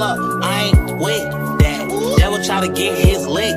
Up, I ain't with that. Devil try to get his lick.